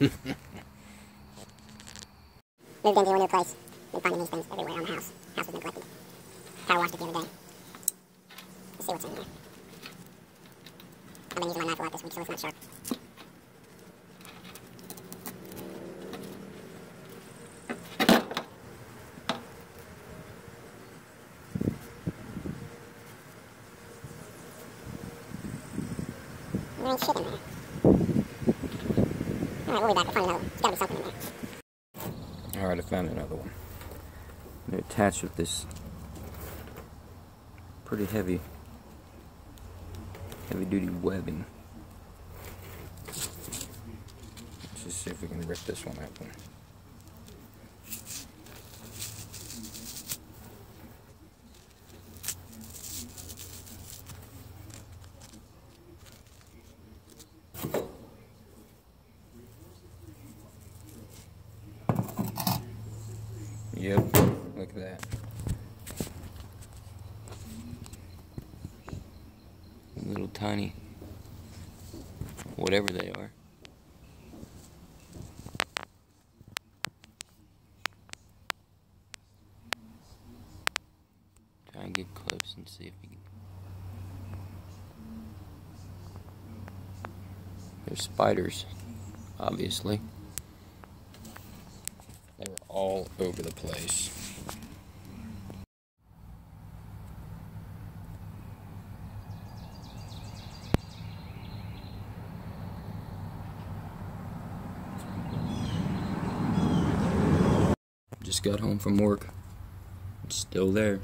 Moved into a new place. Been finding these things everywhere around the house. House was neglected. Power washed it the other day. Let's see what's in here. I've been using my knife a lot this week, so it's not sharp. There ain't shit in there. Alright, we'll be back. We'll find another one. There's gotta be something in there. Alright, I found another one. They're attached with this pretty heavy, heavy duty webbing. Let's just see if we can rip this one open. Yep, look at that. Little tiny, whatever they are. Try and get close and see if we can. There's spiders, obviously. They were all over the place. Just got home from work. It's still there.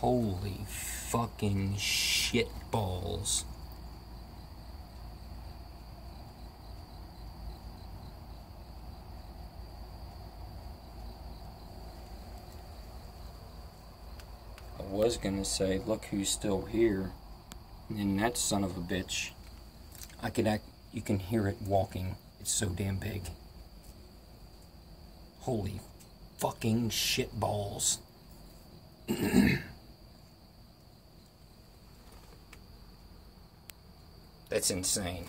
Holy fucking shit balls. I was gonna say, look who's still here. And that son of a bitch. I could act, you can hear it walking. It's so damn big. Holy fucking shit balls. That's insane.